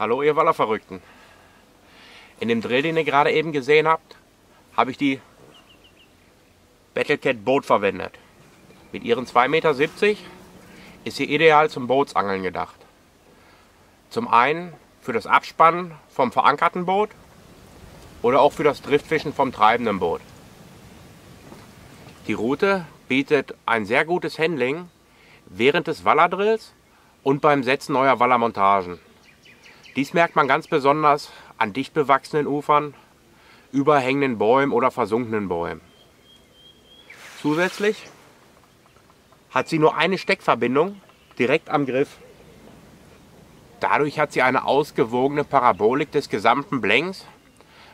Hallo ihr Wallerverrückten. In dem Drill, den ihr gerade eben gesehen habt, habe ich die Battlecat Boot verwendet. Mit ihren 2,70 Meter ist sie ideal zum Bootsangeln gedacht. Zum einen für das Abspannen vom verankerten Boot oder auch für das Driftfischen vom treibenden Boot. Die Route bietet ein sehr gutes Handling während des Wallerdrills und beim Setzen neuer Wallermontagen. Dies merkt man ganz besonders an dicht bewachsenen Ufern, überhängenden Bäumen oder versunkenen Bäumen. Zusätzlich hat sie nur eine Steckverbindung direkt am Griff. Dadurch hat sie eine ausgewogene Parabolik des gesamten Blenks,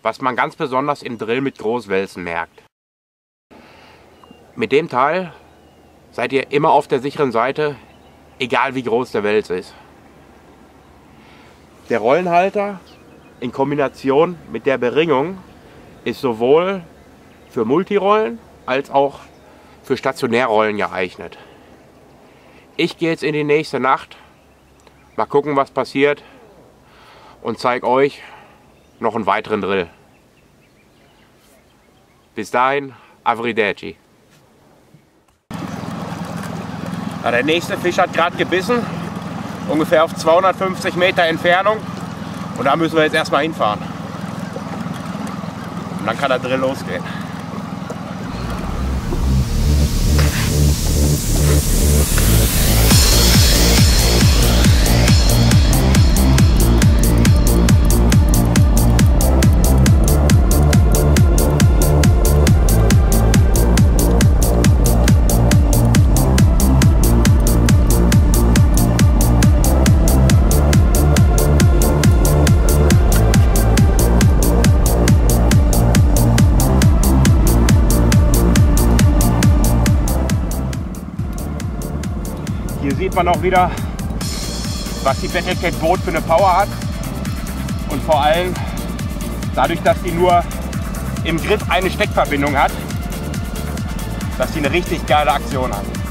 was man ganz besonders im Drill mit Großwälzen merkt. Mit dem Teil seid ihr immer auf der sicheren Seite, egal wie groß der Wels ist. Der Rollenhalter in Kombination mit der Beringung ist sowohl für Multirollen als auch für Stationärrollen geeignet. Ich gehe jetzt in die nächste Nacht, mal gucken, was passiert und zeige euch noch einen weiteren Drill. Bis dahin, Avrideci. Ja, der nächste Fisch hat gerade gebissen, ungefähr auf 250 Meter Entfernung. Und da müssen wir jetzt erstmal hinfahren. Und dann kann der Drill losgehen. Sieht man auch wieder, was die Battlecat Boot für eine Power hat. Und vor allem dadurch, dass sie nur im Griff eine Steckverbindung hat, dass sie eine richtig geile Aktion hat.